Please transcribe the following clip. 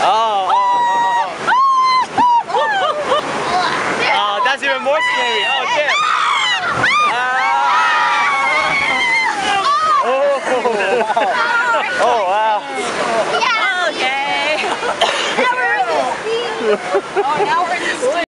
Oh, oh, oh, oh. oh, that's even more scary. Oh, damn. Ah. Oh. oh, wow. Oh, yeah. Oh, okay. now we're in the sea. Oh, now we're in the sea.